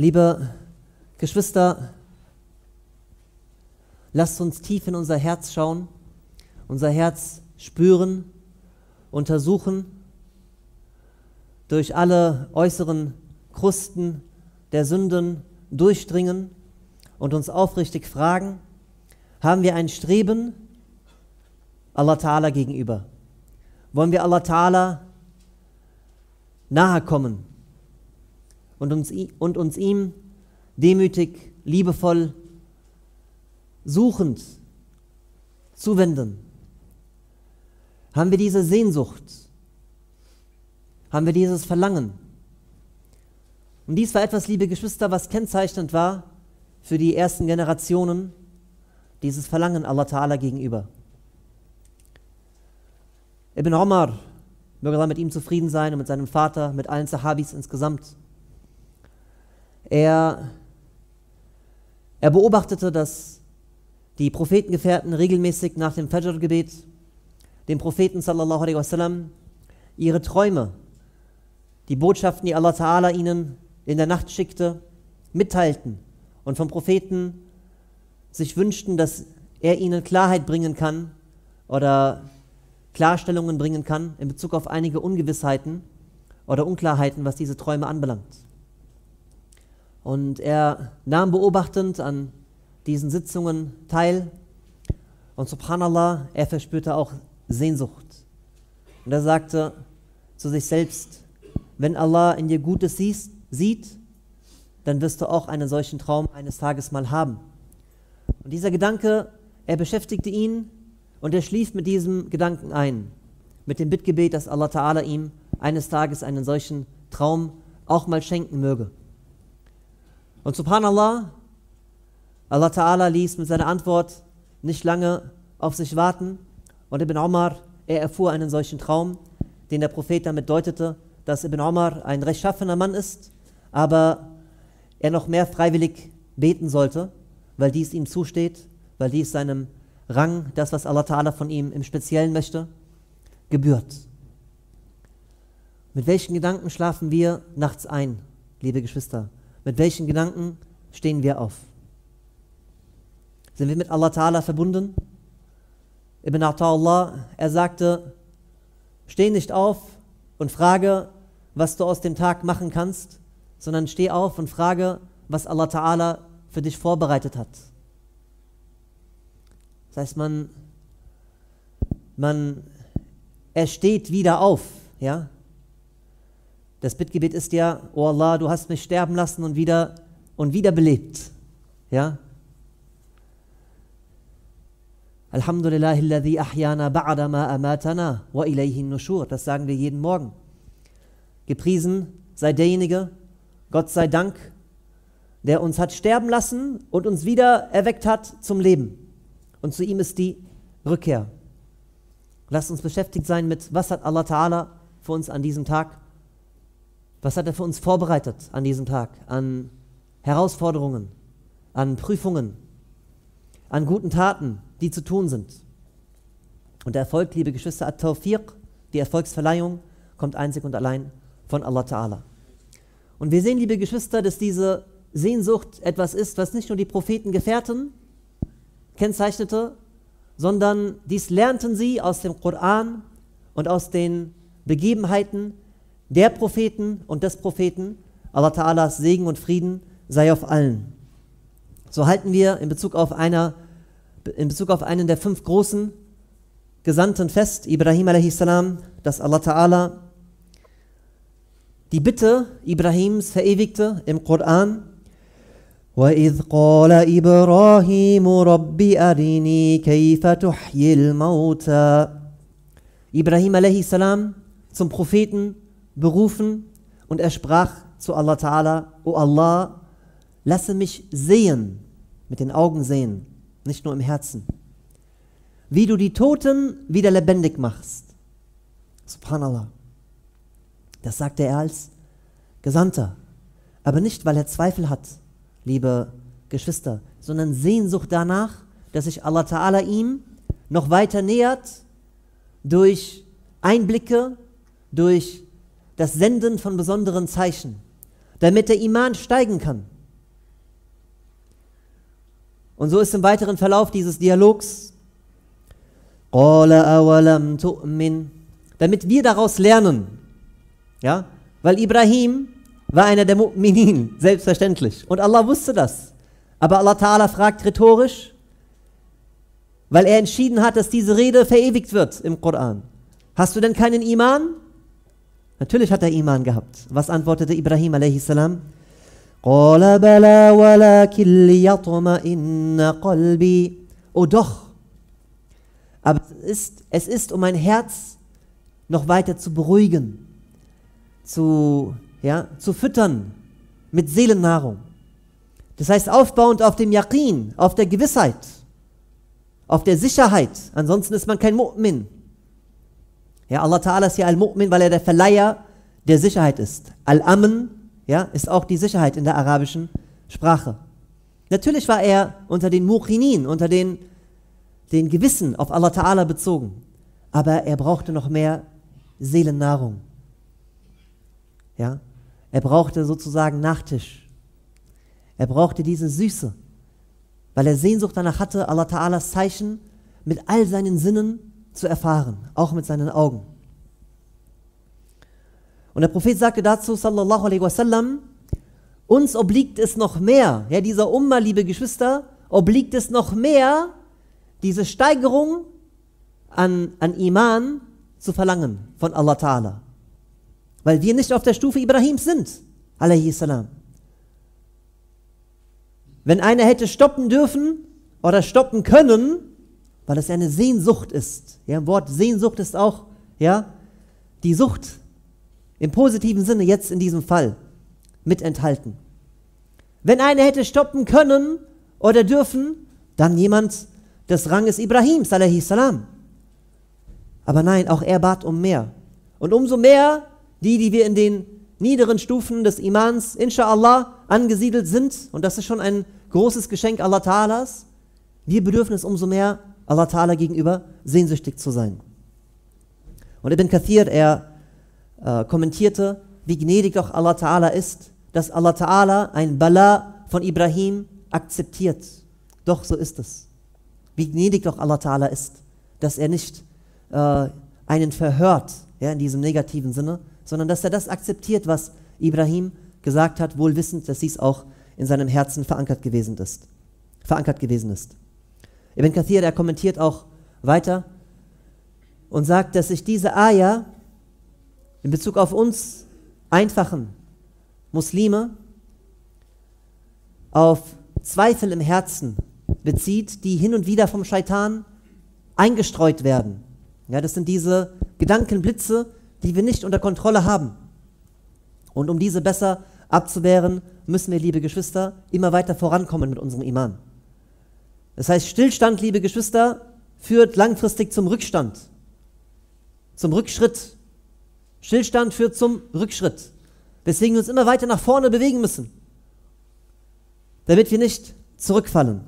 Liebe Geschwister, lasst uns tief in unser Herz schauen, unser Herz spüren, untersuchen, durch alle äußeren Krusten der Sünden durchdringen und uns aufrichtig fragen, haben wir ein Streben Allah Ta'ala gegenüber? Wollen wir Allah Ta'ala nahe kommen und uns, und uns ihm demütig, liebevoll, suchend zuwenden? Haben wir diese Sehnsucht? Haben wir dieses Verlangen? Und dies war etwas, liebe Geschwister, was kennzeichnend war für die ersten Generationen, dieses Verlangen Allah Ta'ala gegenüber. Ibn Omar, möge Allah mit ihm zufrieden sein und mit seinem Vater, mit allen Sahabis insgesamt. Er, er beobachtete, dass die Prophetengefährten regelmäßig nach dem Fajr-Gebet dem Propheten sallallahu alaihi wasallam ihre Träume, die Botschaften, die Allah Ta'ala ihnen in der Nacht schickte, mitteilten und vom Propheten sich wünschten, dass er ihnen Klarheit bringen kann oder Klarstellungen bringen kann in Bezug auf einige Ungewissheiten oder Unklarheiten, was diese Träume anbelangt. Und er nahm beobachtend an diesen Sitzungen teil und subhanallah, er verspürte auch Sehnsucht. Und er sagte zu sich selbst, wenn Allah in dir Gutes siehst, sieht, dann wirst du auch einen solchen Traum eines Tages mal haben. Und dieser Gedanke, er beschäftigte ihn und er schlief mit diesem Gedanken ein, mit dem Bittgebet, dass Allah Ta'ala ihm eines Tages einen solchen Traum auch mal schenken möge. Und subhanallah, Allah Ta'ala ließ mit seiner Antwort nicht lange auf sich warten und Ibn Omar, er erfuhr einen solchen Traum, den der Prophet damit deutete, dass Ibn Omar ein rechtschaffener Mann ist, aber er noch mehr freiwillig beten sollte, weil dies ihm zusteht, weil dies seinem Rang, das, was Allah Ta'ala von ihm im Speziellen möchte, gebührt. Mit welchen Gedanken schlafen wir nachts ein, liebe Geschwister? Mit welchen Gedanken stehen wir auf? Sind wir mit Allah Ta'ala verbunden? Ibn Ata'Allah, er sagte, steh nicht auf und frage, was du aus dem Tag machen kannst, sondern steh auf und frage, was Allah Ta'ala für dich vorbereitet hat. Das heißt, man, man, er steht wieder auf, ja. Das Bittgebet ist ja, oh Allah, du hast mich sterben lassen und wieder, und wieder belebt, ja. Alhamdulillahi ahyana ba'da ma amatana wa ilayhi nushur. Das sagen wir jeden Morgen. Gepriesen sei derjenige, Gott sei Dank, der uns hat sterben lassen und uns wieder erweckt hat zum Leben und zu ihm ist die Rückkehr. Lasst uns beschäftigt sein mit, was hat Allah Ta'ala für uns an diesem Tag, was hat er für uns vorbereitet an diesem Tag, an Herausforderungen, an Prüfungen, an guten Taten, die zu tun sind. Und der Erfolg, liebe Geschwister, At-Tawfiq, die Erfolgsverleihung, kommt einzig und allein von Allah Ta'ala. Und wir sehen, liebe Geschwister, dass diese Sehnsucht etwas ist, was nicht nur die Propheten Gefährten kennzeichnete, sondern dies lernten sie aus dem Koran und aus den Begebenheiten der Propheten und des Propheten. Allah Ta'alas Segen und Frieden sei auf allen. So halten wir in Bezug auf, einer, in Bezug auf einen der fünf großen Gesandten fest, Ibrahim a.s., dass Allah Ta'ala die Bitte Ibrahims verewigte im Koran وإذ قال إبراهيم رب أرني كيف تحيي الموتى Ibrahim a.s. zum Propheten berufen und er sprach zu Allah Ta'ala, O Allah, lasse mich sehen, mit den Augen sehen, nicht nur im Herzen, wie du die Toten wieder lebendig machst. Subhanallah. Das sagte er als Gesandter, aber nicht, weil er Zweifel hat, liebe Geschwister, sondern Sehnsucht danach, dass sich Allah Ta'ala ihm noch weiter nähert durch Einblicke, durch das Senden von besonderen Zeichen, damit der Iman steigen kann. Und so ist im weiteren Verlauf dieses Dialogs, damit wir daraus lernen, ja, weil Ibrahim war einer der Mu'minin, selbstverständlich. Und Allah wusste das. Aber Allah Ta'ala fragt rhetorisch, weil er entschieden hat, dass diese Rede verewigt wird im Koran. Hast du denn keinen Iman? Natürlich hat er Iman gehabt. Was antwortete Ibrahim a.s.? قال بلى ولكن ليطمئن قلبي Oh doch, aber es ist, es ist, um mein Herz noch weiter zu beruhigen, zu, ja, zu füttern mit Seelennahrung. Das heißt, aufbauend auf dem Yaqin, auf der Gewissheit, auf der Sicherheit. Ansonsten ist man kein Mu'min. Ja, Allah Ta'ala ist ja Al-Mu'min, weil er der Verleiher der Sicherheit ist. Al-Amen ja, ist auch die Sicherheit in der arabischen Sprache. Natürlich war er unter den Muqinin, unter den, den Gewissen auf Allah Ta'ala bezogen, aber er brauchte noch mehr Seelennahrung. Ja, er brauchte sozusagen Nachtisch. Er brauchte diese Süße, weil er Sehnsucht danach hatte, Allah Ta'alas Zeichen mit all seinen Sinnen zu erfahren, auch mit seinen Augen. Und der Prophet sagte dazu, sallallahu alaihi wasallam, uns obliegt es noch mehr, ja, dieser Umma, liebe Geschwister, obliegt es noch mehr, diese Steigerung an, an Iman zu verlangen von Allah Ta'ala. Weil wir nicht auf der Stufe Ibrahims sind, alaihi salam. Wenn einer hätte stoppen dürfen oder stoppen können, weil es ja eine Sehnsucht ist. Ja, Wort Sehnsucht ist auch, ja, die Sucht im positiven Sinne jetzt in diesem Fall mit enthalten. Wenn einer hätte stoppen können oder dürfen, dann jemand des Ranges Ibrahims, salam. Aber nein, auch er bat um mehr. Und umso mehr die, die wir in den niederen Stufen des Imans, inshallah, angesiedelt sind, und das ist schon ein großes Geschenk Allah Ta'alas, wir bedürfen es umso mehr, Allah Ta'ala gegenüber sehnsüchtig zu sein. Und Ibn Kathir, er äh, kommentierte, wie gnädig doch Allah Ta'ala ist, dass Allah Ta'ala ein Bala von Ibrahim akzeptiert. Doch so ist es. Wie gnädig doch Allah Ta'ala ist, dass er nicht äh, einen verhört, ja, in diesem negativen Sinne, sondern dass er das akzeptiert, was Ibrahim gesagt hat, wohl wissend, dass dies auch in seinem Herzen verankert gewesen ist. Verankert gewesen ist. Ibn Kathir, er kommentiert auch weiter und sagt, dass sich diese Ayah in Bezug auf uns einfachen Muslime auf Zweifel im Herzen bezieht, die hin und wieder vom Scheitan eingestreut werden. Ja, das sind diese Gedankenblitze, die wir nicht unter Kontrolle haben. Und um diese besser abzuwehren, müssen wir, liebe Geschwister, immer weiter vorankommen mit unserem Iman. Das heißt, Stillstand, liebe Geschwister, führt langfristig zum Rückstand, zum Rückschritt Stillstand führt zum Rückschritt, weswegen wir uns immer weiter nach vorne bewegen müssen, damit wir nicht zurückfallen.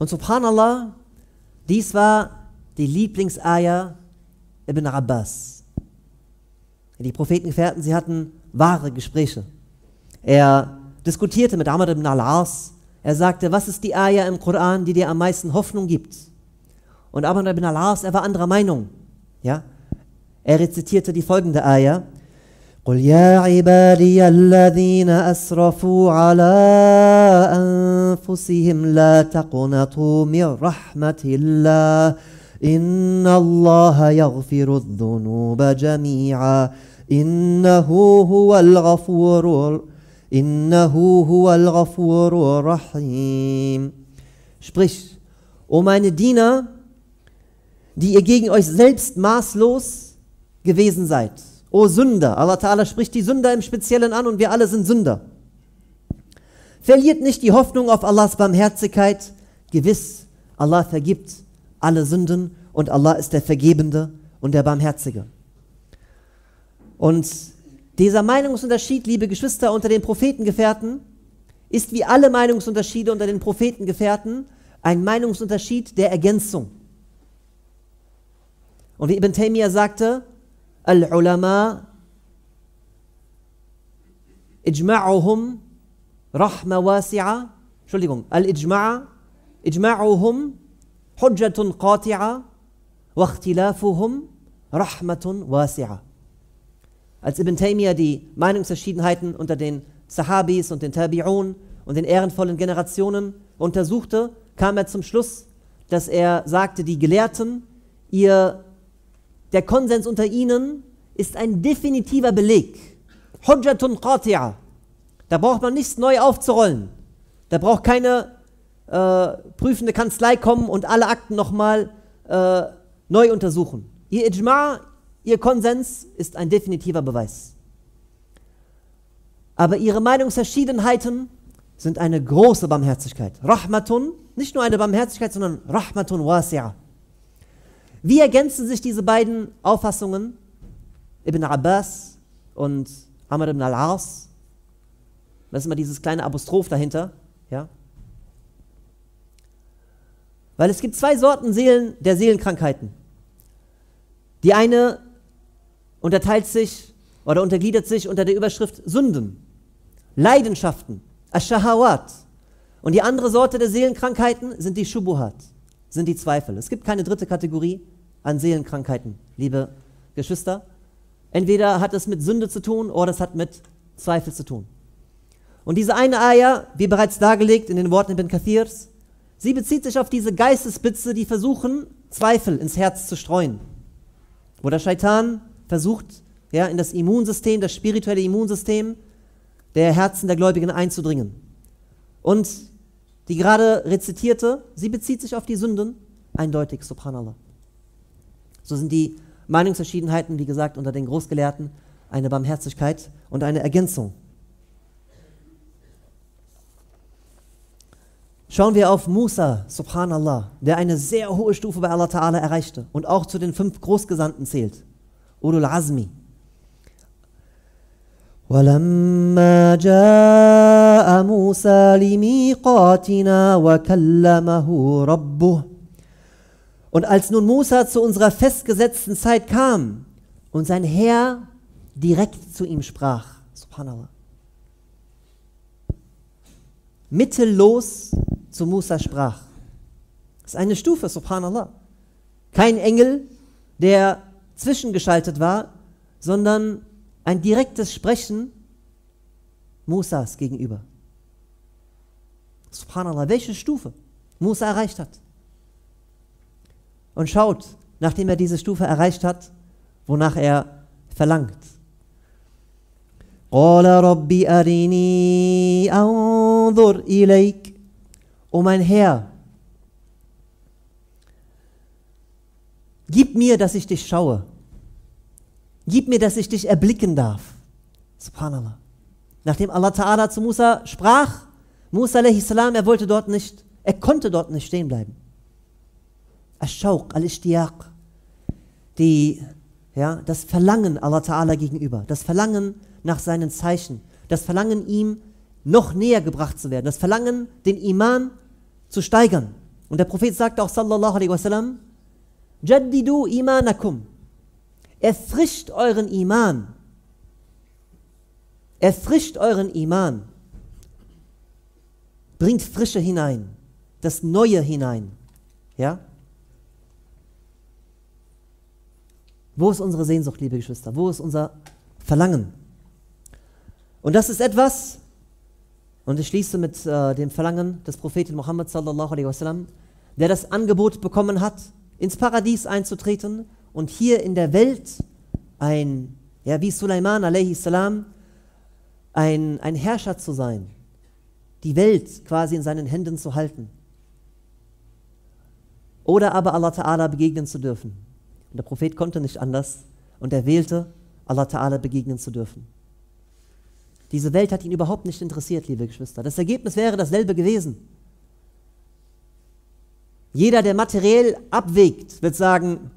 Und subhanallah, dies war die Lieblingsaya Ibn Abbas. Die Prophetengefährten, sie hatten wahre Gespräche. Er diskutierte mit Ahmad ibn al-As. Er sagte, was ist die Ayah im Koran, die dir am meisten Hoffnung gibt? Und Ahmad ibn al-As, er war anderer Meinung. Ja? Er rezitierte die folgende Ayah. قل يا عبادي الذين أسرفوا على أنفسهم لا تقنطوا من رحمة الله إن الله يغفر الذنوب جميعا إنه هو الغفور Innahu huwal al rahim Sprich, o meine Diener, die ihr gegen euch selbst maßlos gewesen seid. O Sünder, Allah Ta'ala spricht die Sünder im Speziellen an und wir alle sind Sünder. Verliert nicht die Hoffnung auf Allahs Barmherzigkeit. Gewiss, Allah vergibt alle Sünden und Allah ist der Vergebende und der Barmherzige. Und dieser Meinungsunterschied, liebe Geschwister, unter den Prophetengefährten, ist wie alle Meinungsunterschiede unter den Prophetengefährten ein Meinungsunterschied der Ergänzung. Und wie Ibn Taymiyyah sagte, Al-Ulama Ijma'uhum rahma wasi'a. Entschuldigung, al-Ijma' Ijma'uhum hujjatun qati'a wa ikhtilafuhum rahmatun wasi'a. Als Ibn Taymiyyah die Meinungsverschiedenheiten unter den Sahabis und den Tabi'un und den ehrenvollen Generationen untersuchte, kam er zum Schluss, dass er sagte, die Gelehrten, ihr, der Konsens unter ihnen ist ein definitiver Beleg. Hujjatun qati'a. Da braucht man nichts neu aufzurollen. Da braucht keine äh, prüfende Kanzlei kommen und alle Akten nochmal äh, neu untersuchen. Ihr Ijma, ihr Konsens ist ein definitiver Beweis. Aber ihre Meinungsverschiedenheiten sind eine große Barmherzigkeit. Rahmatun, nicht nur eine Barmherzigkeit, sondern Rahmatun wasi'a. Wie ergänzen sich diese beiden Auffassungen? Ibn Abbas und Amr ibn al-As. Das ist immer dieses kleine Apostroph dahinter. Ja? Weil es gibt zwei Sorten Seelen der Seelenkrankheiten. Die eine unterteilt sich oder untergliedert sich unter der Überschrift Sünden, Leidenschaften, Ash-Shahawat. Und die andere Sorte der Seelenkrankheiten sind die Shubuhat, sind die Zweifel. Es gibt keine dritte Kategorie an Seelenkrankheiten, liebe Geschwister. Entweder hat es mit Sünde zu tun oder es hat mit Zweifel zu tun. Und diese eine Ayah, wie bereits dargelegt in den Worten Ibn Kathirs, sie bezieht sich auf diese Geistesblitze, die versuchen, Zweifel ins Herz zu streuen. Wo der Scheitan versucht, ja, in das Immunsystem, das spirituelle Immunsystem der Herzen der Gläubigen einzudringen. Und die gerade rezitierte, sie bezieht sich auf die Sünden, eindeutig, subhanallah. So sind die Meinungsverschiedenheiten, wie gesagt, unter den Großgelehrten eine Barmherzigkeit und eine Ergänzung. Schauen wir auf Musa, subhanallah, der eine sehr hohe Stufe bei Allah Ta'ala erreichte und auch zu den fünf Großgesandten zählt. Ulul Azmi. ولما جاء موسى لميقاتنا وكلمه ربه Und als nun Musa zu unserer festgesetzten Zeit kam und sein Herr direkt zu ihm sprach, subhanallah, mittellos zu Musa sprach. Das ist eine Stufe, subhanallah. Kein Engel, der zwischengeschaltet war, sondern ein direktes Sprechen Musas gegenüber. Subhanallah, welche Stufe Musa erreicht hat. Und schaut, nachdem er diese Stufe erreicht hat, wonach er verlangt. قال رب أرني أنظر إليك O mein Herr, gib mir, dass ich dich schaue. Gib mir, dass ich dich erblicken darf. Subhanallah. Nachdem Allah Ta'ala zu Musa sprach, Musa a.s., er wollte dort nicht, er konnte dort nicht stehen bleiben. Ash-Shawq, al-Ishtiyaq, die, ja, das Verlangen Allah Ta'ala gegenüber, das Verlangen nach seinen Zeichen, das Verlangen ihm noch näher gebracht zu werden, das Verlangen, den Iman zu steigern. Und der Prophet sagt auch, sallallahu alaihi wasallam, Jaddidu imanakum. Erfrischt euren Iman. Erfrischt euren Iman. Bringt Frische hinein, das Neue hinein. Ja? Wo ist unsere Sehnsucht, liebe Geschwister? Wo ist unser Verlangen? Und das ist etwas, und ich schließe mit äh, dem Verlangen des Propheten Muhammad sallallahu alaihi wasallam, der das Angebot bekommen hat, ins Paradies einzutreten und hier in der Welt ein, ja, wie Sulaiman salam, ein, ein Herrscher zu sein, die Welt quasi in seinen Händen zu halten. Oder aber Allah Ta'ala begegnen zu dürfen. Und der Prophet konnte nicht anders und er wählte, Allah Ta'ala begegnen zu dürfen. Diese Welt hat ihn überhaupt nicht interessiert, liebe Geschwister. Das Ergebnis wäre dasselbe gewesen. Jeder, der materiell abwägt, wird sagen,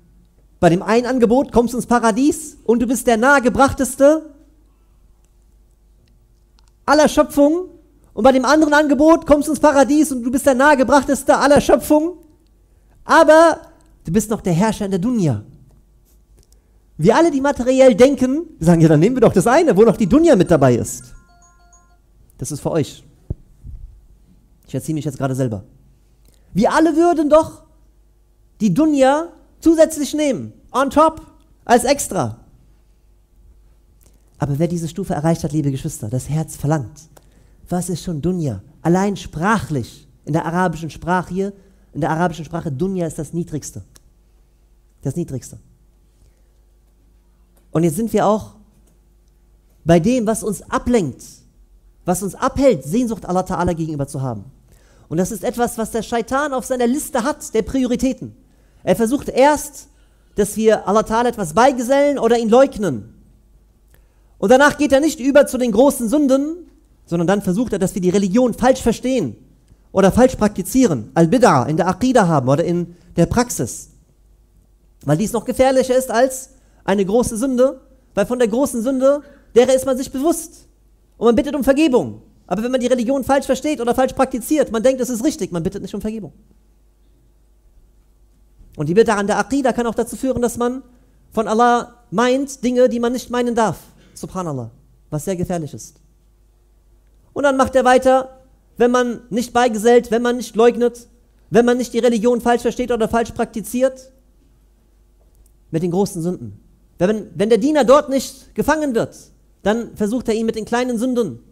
bei dem einen Angebot kommst du ins Paradies und du bist der nahegebrachteste aller Schöpfung und bei dem anderen Angebot kommst du ins Paradies und du bist der nahegebrachteste aller Schöpfung, aber du bist noch der Herrscher in der Dunya. Wir alle, die materiell denken, sagen, ja, dann nehmen wir doch das eine, wo noch die Dunya mit dabei ist. Das ist für euch. Ich erziehe mich jetzt gerade selber. Wir alle würden doch die Dunya zusätzlich nehmen, on top, als extra. Aber wer diese Stufe erreicht hat, liebe Geschwister, das Herz verlangt. Was ist schon Dunya? Allein sprachlich, in der arabischen Sprache hier, in der arabischen Sprache, Dunya ist das Niedrigste. Das Niedrigste. Und jetzt sind wir auch bei dem, was uns ablenkt, was uns abhält, Sehnsucht Allah Ta'ala gegenüber zu haben. Und das ist etwas, was der Scheitan auf seiner Liste hat, der Prioritäten. Er versucht erst, dass wir Allah etwas beigesellen oder ihn leugnen. Und danach geht er nicht über zu den großen Sünden, sondern dann versucht er, dass wir die Religion falsch verstehen oder falsch praktizieren, Al-Bid'a in der Aqidah haben oder in der Praxis. Weil dies noch gefährlicher ist als eine große Sünde, weil von der großen Sünde, derer ist man sich bewusst und man bittet um Vergebung. Aber wenn man die Religion falsch versteht oder falsch praktiziert, man denkt, es ist richtig, man bittet nicht um Vergebung. Und die Bitte an der Aqidah kann auch dazu führen, dass man von Allah meint Dinge, die man nicht meinen darf. Subhanallah. Was sehr gefährlich ist. Und dann macht er weiter, wenn man nicht beigesellt, wenn man nicht leugnet, wenn man nicht die Religion falsch versteht oder falsch praktiziert, mit den großen Sünden. Wenn, wenn der Diener dort nicht gefangen wird, dann versucht er ihn mit den kleinen Sünden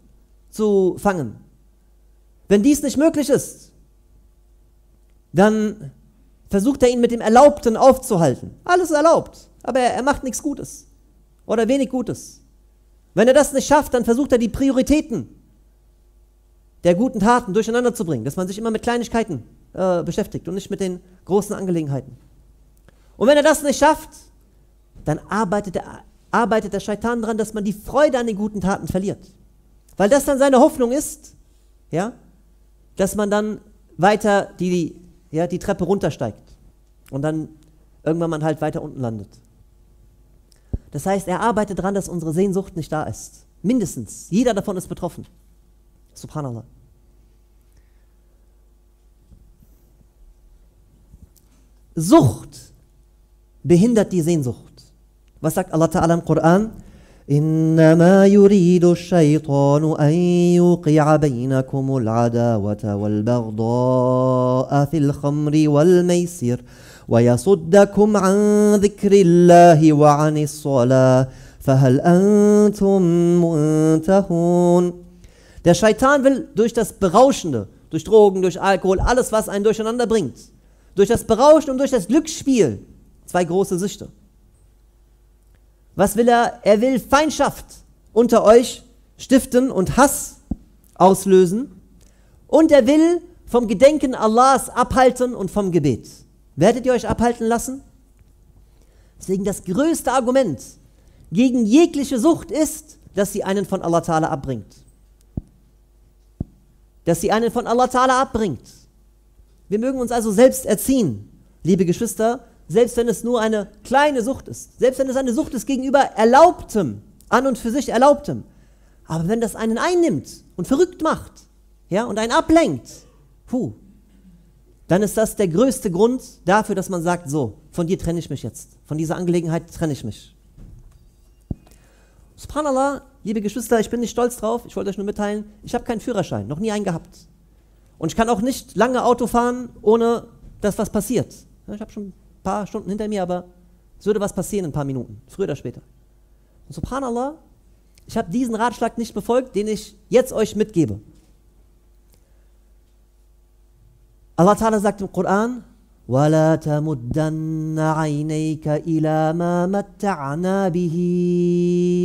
zu fangen. Wenn dies nicht möglich ist, dann versucht er ihn mit dem Erlaubten aufzuhalten. Alles erlaubt, aber er, er macht nichts Gutes oder wenig Gutes. Wenn er das nicht schafft, dann versucht er die Prioritäten der guten Taten durcheinander zu bringen, dass man sich immer mit Kleinigkeiten äh, beschäftigt und nicht mit den großen Angelegenheiten. Und wenn er das nicht schafft, dann arbeitet der, arbeitet der Scheitan daran, dass man die Freude an den guten Taten verliert. Weil das dann seine Hoffnung ist, ja, dass man dann weiter die, ja, die Treppe runtersteigt und dann irgendwann man halt weiter unten landet. Das heißt, er arbeitet daran, dass unsere Sehnsucht nicht da ist. Mindestens. Jeder davon ist betroffen. Subhanallah. Sucht behindert die Sehnsucht. Was sagt Allah Ta'ala im Koran? إنما يريد الشيطان أن يوقع بينكم العداوة والبغضاء في الخمر والميسر ويصدكم عن ذكر الله وعن الصلاة فهل أنتم منتهون Der Scheitan will durch das Berauschende, durch Drogen, durch Alkohol, alles, was einen durcheinander bringt, durch das Berauschen und durch das Glücksspiel, zwei große Süchte, was will er? Er will Feindschaft unter euch stiften und Hass auslösen. Und er will vom Gedenken Allahs abhalten und vom Gebet. Werdet ihr euch abhalten lassen? Deswegen das größte Argument gegen jegliche Sucht ist, dass sie einen von Allah Ta'ala abbringt. Dass sie einen von Allah Ta'ala abbringt. Wir mögen uns also selbst erziehen, liebe Geschwister, selbst wenn es nur eine kleine Sucht ist, selbst wenn es eine Sucht ist gegenüber Erlaubtem, an und für sich Erlaubtem. Aber wenn das einen einnimmt und verrückt macht, ja, und einen ablenkt, puh, dann ist das der größte Grund dafür, dass man sagt, so, von dir trenne ich mich jetzt, von dieser Angelegenheit trenne ich mich. Subhanallah, liebe Geschwister, ich bin nicht stolz drauf, ich wollte euch nur mitteilen, ich habe keinen Führerschein, noch nie einen gehabt. Und ich kann auch nicht lange Auto fahren, ohne dass was passiert. Ich habe schon paar Stunden hinter mir, aber es würde was passieren in ein paar Minuten, früher oder später. Und subhanallah, ich habe diesen Ratschlag nicht befolgt, den ich jetzt euch mitgebe. Allah Ta'ala sagt im Koran, ولا تمدن عينيك إلى ما متعنا به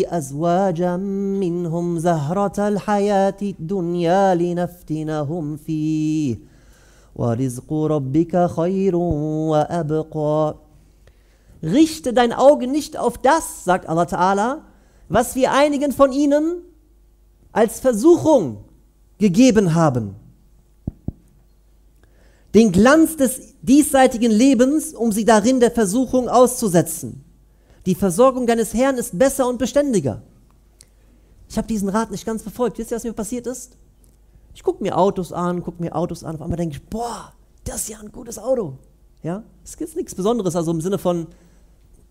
أزواجا منهم زهرة الحياة الدنيا لنفتنهم فيه وَرِزْقُ رَبِّكَ خَيْرٌ وَأَبْقَى Richte dein Auge nicht auf das, sagt Allah Ta'ala, was wir einigen von ihnen als Versuchung gegeben haben. Den Glanz des diesseitigen Lebens, um sie darin der Versuchung auszusetzen. Die Versorgung deines Herrn ist besser und beständiger. Ich habe diesen Rat nicht ganz befolgt. Wisst ihr, was mir passiert ist? Ich gucke mir Autos an, gucke mir Autos an, auf einmal denke ich, boah, das ist ja ein gutes Auto. Ja, es gibt nichts Besonderes, also im Sinne von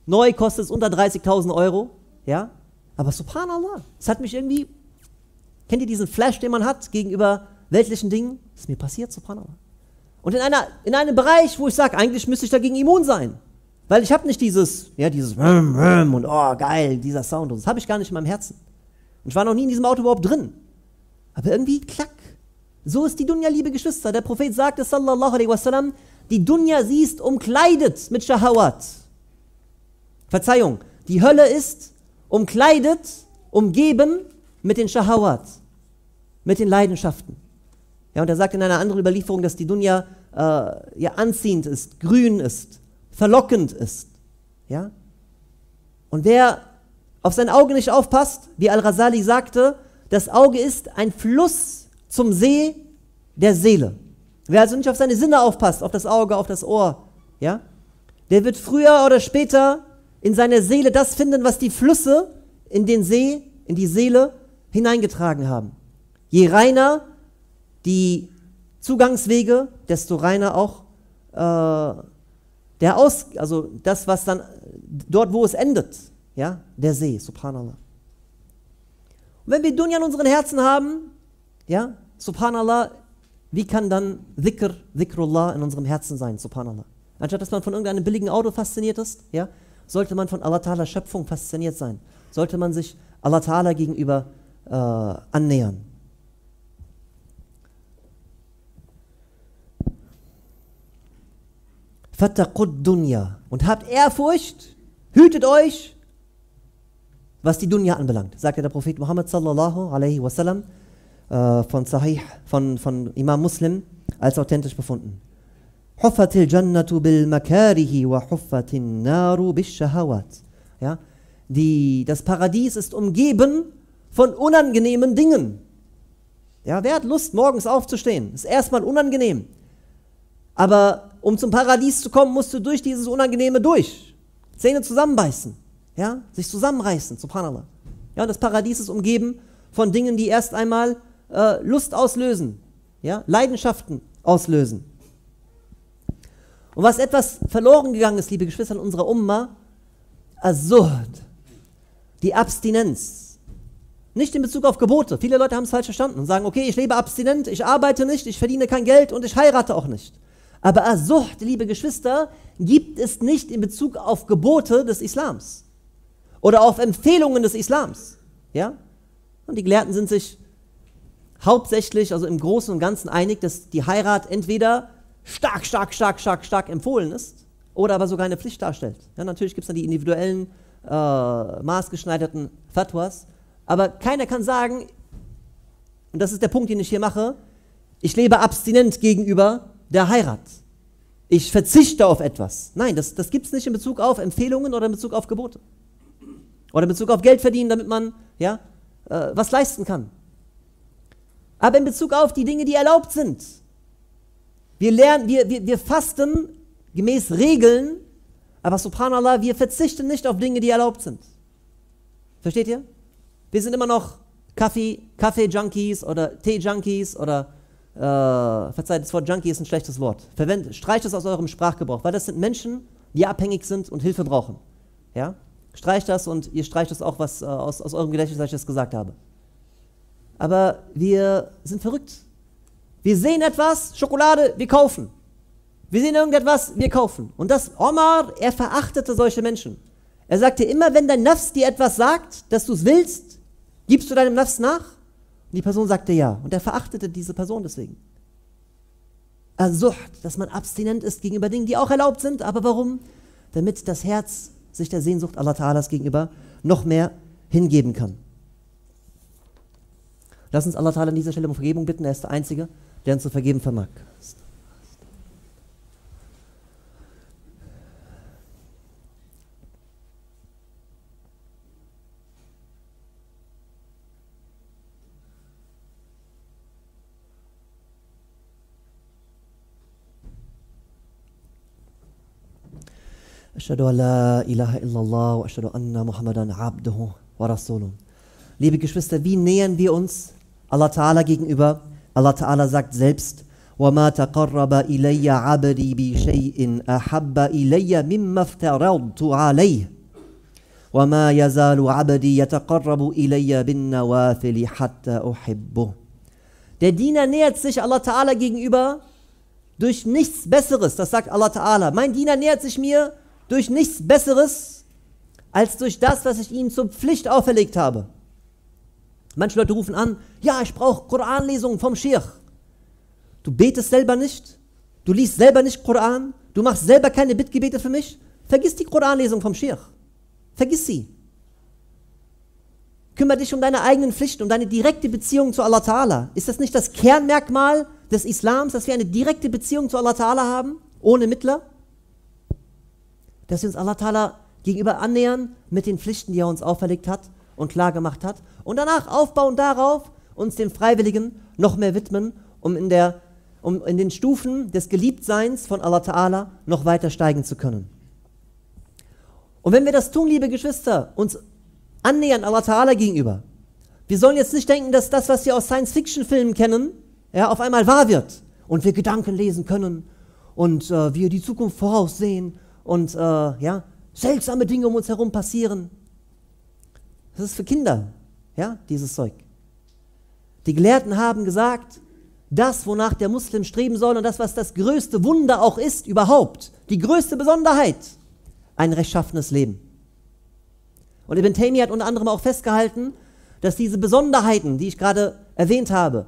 neu kostet es unter 30.000 Euro, ja, aber subhanallah, es hat mich irgendwie Kennt ihr diesen Flash, den man hat gegenüber weltlichen Dingen? Das ist mir passiert, subhanallah. Und in, einer, in einem Bereich, wo ich sage, eigentlich müsste ich dagegen immun sein. Weil ich habe nicht dieses, ja, dieses und oh, geil, dieser Sound. Das habe ich gar nicht in meinem Herzen. Und ich war noch nie in diesem Auto überhaupt drin. Aber irgendwie, klack. So ist die Dunya, liebe Geschwister. Der Prophet sagte, sallallahu alaihi wasallam, die Dunya, sie ist umkleidet mit Shahawat. Verzeihung, die Hölle ist umkleidet, umgeben mit den Shahawat, mit den Leidenschaften. Ja, und er sagt in einer anderen Überlieferung, dass die Dunya äh, ja anziehend ist, grün ist, verlockend ist. Ja? Und wer auf sein Auge nicht aufpasst, wie Al-Rasali sagte, das Auge ist ein Fluss zum See der Seele. Wer also nicht auf seine Sinne aufpasst, auf das Auge, auf das Ohr, ja, der wird früher oder später in seiner Seele das finden, was die Flüsse in den See, in die Seele hineingetragen haben. Je reiner die Zugangswege, desto reiner auch äh, der Aus, also das, was dann dort, wo es endet, ja, der See, subhanallah. Und wenn wir Dunya in unseren Herzen haben, ja, subhanallah, wie kann dann Dhikr, Dhikrullah in unserem Herzen sein, subhanallah? Anstatt dass man von irgendeinem billigen Auto fasziniert ist, ja, sollte man von Allah Ta'ala Schöpfung fasziniert sein. Sollte man sich Allah Ta'ala gegenüber äh, annähern. Fattaqud dunya und habt Ehrfurcht, hütet euch, was die Dunya anbelangt, sagte der Prophet Muhammad sallallahu alaihi wasallam äh, von Sahih, von, von Imam Muslim, als authentisch befunden. Huffatil jannatu bil makarihi wa huffatin naru bis shahawat. Ja, die, das Paradies ist umgeben von unangenehmen Dingen. Ja, wer hat Lust, morgens aufzustehen? Ist erstmal unangenehm. Aber um zum Paradies zu kommen, musst du durch dieses Unangenehme durch. Zähne zusammenbeißen, ja, sich zusammenreißen, subhanallah. Ja, und das Paradies ist umgeben von Dingen, die erst einmal äh, Lust auslösen, ja, Leidenschaften auslösen. Und was etwas verloren gegangen ist, liebe Geschwister in unserer Umma, Azurd, die Abstinenz. Nicht in Bezug auf Gebote. Viele Leute haben es falsch verstanden und sagen, okay, ich lebe abstinent, ich arbeite nicht, ich verdiene kein Geld und ich heirate auch nicht. Aber Asucht, liebe Geschwister, gibt es nicht in Bezug auf Gebote des Islams oder auf Empfehlungen des Islams. Ja? Und die Gelehrten sind sich hauptsächlich, also im Großen und Ganzen einig, dass die Heirat entweder stark, stark, stark, stark, stark empfohlen ist oder aber sogar eine Pflicht darstellt. Ja, natürlich gibt es dann die individuellen, äh, maßgeschneiderten Fatwas, aber keiner kann sagen, und das ist der Punkt, den ich hier mache, ich lebe abstinent gegenüber der Heirat. Ich verzichte auf etwas. Nein, das, das gibt es nicht in Bezug auf Empfehlungen oder in Bezug auf Gebote. Oder in Bezug auf Geld verdienen, damit man ja, äh, was leisten kann. Aber in Bezug auf die Dinge, die erlaubt sind. Wir lernen, wir, wir, wir fasten gemäß Regeln, aber subhanallah, wir verzichten nicht auf Dinge, die erlaubt sind. Versteht ihr? Wir sind immer noch Kaffee-Junkies oder Tee-Junkies oder äh, verzeiht, das Wort Junkie ist ein schlechtes Wort. Verwendet, streicht es aus eurem Sprachgebrauch, weil das sind Menschen, die abhängig sind und Hilfe brauchen. Ja? Streicht das und ihr streicht das auch was äh, aus, aus eurem Gedächtnis, was ich das gesagt habe. Aber wir sind verrückt. Wir sehen etwas, Schokolade, wir kaufen. Wir sehen irgendetwas, wir kaufen. Und das Omar, er verachtete solche Menschen. Er sagte immer, wenn dein Nafs dir etwas sagt, dass du es willst, gibst du deinem Nafs nach? Und die Person sagte ja. Und er verachtete diese Person deswegen. Sucht, dass man abstinent ist gegenüber Dingen, die auch erlaubt sind. Aber warum? Damit das Herz sich der Sehnsucht Allah Ta'alas gegenüber noch mehr hingeben kann. Lass uns Allah Ta'ala an dieser Stelle um Vergebung bitten. Er ist der Einzige, der uns zu vergeben vermag. أشهد أن لا إله إلا الله وأشهد أن محمدا عبده ورسوله Liebe Geschwister, wie nähern wir uns Allah Ta'ala gegenüber? Allah Ta'ala sagt selbst, وما تقرب إلي عبدي بشيء أحب إلي مما افترضت عليه وما يزال عبدي يتقرب إلي بالنوافل حتى أحبه Der Diener nähert sich Allah Ta'ala gegenüber durch nichts Besseres. Das sagt Allah Ta'ala. Mein Diener nähert sich mir durch nichts Besseres als durch das, was ich ihm zur Pflicht auferlegt habe. Manche Leute rufen an, ja, ich brauche Koranlesungen vom Schirch. Du betest selber nicht, du liest selber nicht Koran, du machst selber keine Bittgebete für mich. Vergiss die Koranlesung vom Schirch. Vergiss sie. Kümmere dich um deine eigenen Pflichten, um deine direkte Beziehung zu Allah Ta'ala. Ist das nicht das Kernmerkmal des Islams, dass wir eine direkte Beziehung zu Allah Ta'ala haben, ohne Mittler? Dass wir uns Allah Ta'ala gegenüber annähern mit den Pflichten, die er uns auferlegt hat und klar gemacht hat. Und danach aufbauen darauf, uns den Freiwilligen noch mehr widmen, um in, der, um in den Stufen des Geliebtseins von Allah Ta'ala noch weiter steigen zu können. Und wenn wir das tun, liebe Geschwister, uns annähern Allah Ta'ala gegenüber, wir sollen jetzt nicht denken, dass das, was wir aus Science-Fiction-Filmen kennen, ja, auf einmal wahr wird und wir Gedanken lesen können und äh, wir die Zukunft voraussehen und äh, ja, seltsame Dinge um uns herum passieren. Das ist für Kinder, ja, dieses Zeug. Die Gelehrten haben gesagt, das, wonach der Muslim streben soll und das, was das größte Wunder auch ist überhaupt, die größte Besonderheit, ein rechtschaffenes Leben. Und Ibn Taymiyyah hat unter anderem auch festgehalten, dass diese Besonderheiten, die ich gerade erwähnt habe,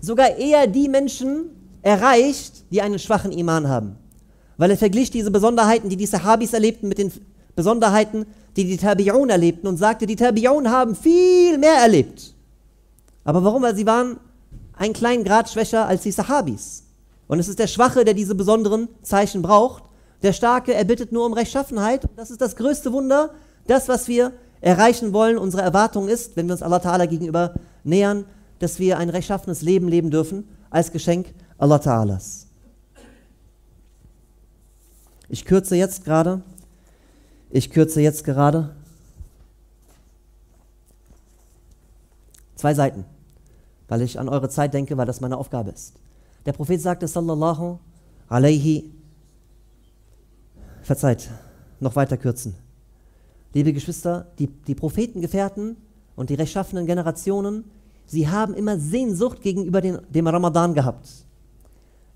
sogar eher die Menschen erreicht, die einen schwachen Iman haben. Weil er verglich diese Besonderheiten, die die Sahabis erlebten, mit den Besonderheiten, die die Tabi'un erlebten und sagte, die Tabi'un haben viel mehr erlebt. Aber warum? Weil sie waren einen kleinen Grad schwächer als die Sahabis. Und es ist der Schwache, der diese besonderen Zeichen braucht. Der Starke, er bittet nur um Rechtschaffenheit. Das ist das größte Wunder. Das, was wir erreichen wollen, unsere Erwartung ist, wenn wir uns Allah Ta'ala gegenüber nähern, dass wir ein rechtschaffenes Leben leben dürfen, als Geschenk Allah Ta'alas. Ich kürze jetzt gerade, ich kürze jetzt gerade zwei Seiten, weil ich an eure Zeit denke, weil das meine Aufgabe ist. Der Prophet sagte, sallallahu alaihi Verzeiht, noch weiter kürzen. Liebe Geschwister, die, die Prophetengefährten und die rechtschaffenen Generationen, sie haben immer Sehnsucht gegenüber den, dem Ramadan gehabt.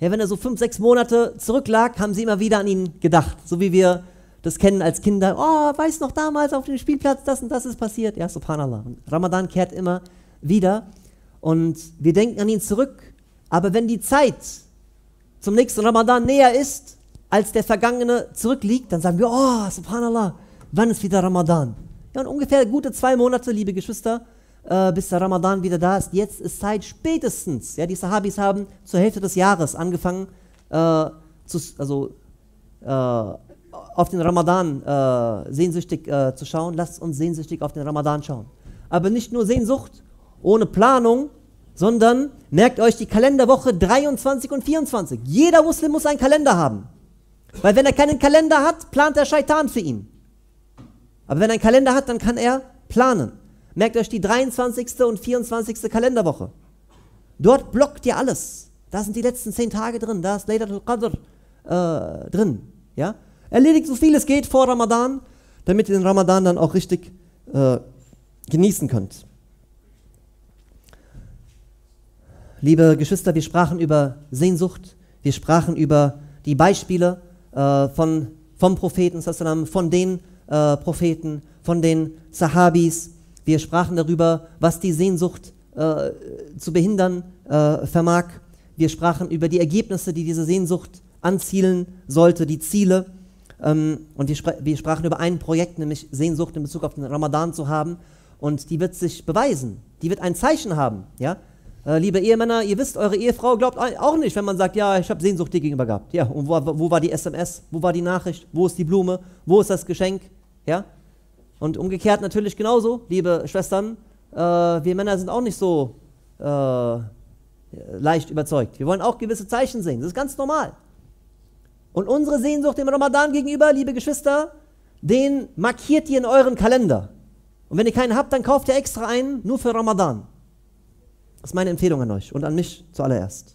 Ja, wenn er so fünf, sechs Monate zurücklag, haben sie immer wieder an ihn gedacht. So wie wir das kennen als Kinder. Oh, weißt noch damals auf dem Spielplatz, das und das ist passiert. Ja, subhanallah. Und Ramadan kehrt immer wieder und wir denken an ihn zurück. Aber wenn die Zeit zum nächsten Ramadan näher ist, als der Vergangene zurückliegt, dann sagen wir, oh, subhanallah, wann ist wieder Ramadan? Ja, und ungefähr gute zwei Monate, liebe Geschwister, äh, bis der Ramadan wieder da ist. Jetzt ist Zeit spätestens. Ja, die Sahabis haben zur Hälfte des Jahres angefangen, äh, zu, also äh, auf den Ramadan äh, sehnsüchtig äh, zu schauen. Lasst uns sehnsüchtig auf den Ramadan schauen. Aber nicht nur Sehnsucht, ohne Planung, sondern merkt euch die Kalenderwoche 23 und 24. Jeder Muslim muss einen Kalender haben. Weil wenn er keinen Kalender hat, plant der Scheitan für ihn. Aber wenn er einen Kalender hat, dann kann er planen. Merkt euch die 23. und 24. Kalenderwoche. Dort blockt ihr alles. Da sind die letzten zehn Tage drin. Da ist Laylatul Qadr äh, drin. Ja? Erledigt so viel es geht vor Ramadan, damit ihr den Ramadan dann auch richtig äh, genießen könnt. Liebe Geschwister, wir sprachen über Sehnsucht, wir sprachen über die Beispiele äh, von, vom Propheten, von den äh, Propheten, von den Sahabis. Wir sprachen darüber, was die Sehnsucht äh, zu behindern äh, vermag. Wir sprachen über die Ergebnisse, die diese Sehnsucht anzielen sollte, die Ziele. Ähm, und wir, spra wir sprachen über ein Projekt, nämlich Sehnsucht in Bezug auf den Ramadan zu haben. Und die wird sich beweisen. Die wird ein Zeichen haben. Ja? Äh, liebe Ehemänner, ihr wisst, eure Ehefrau glaubt auch nicht, wenn man sagt, ja, ich habe Sehnsucht dir gegenüber gehabt. Ja, und wo, wo, war die SMS? Wo war die Nachricht? Wo ist die Blume? Wo ist das Geschenk? Ja? Und umgekehrt natürlich genauso, liebe Schwestern, äh, wir Männer sind auch nicht so äh, leicht überzeugt. Wir wollen auch gewisse Zeichen sehen. Das ist ganz normal. Und unsere Sehnsucht dem Ramadan gegenüber, liebe Geschwister, den markiert ihr in euren Kalender. Und wenn ihr keinen habt, dann kauft ihr extra einen, nur für Ramadan. Das ist meine Empfehlung an euch und an mich zuallererst.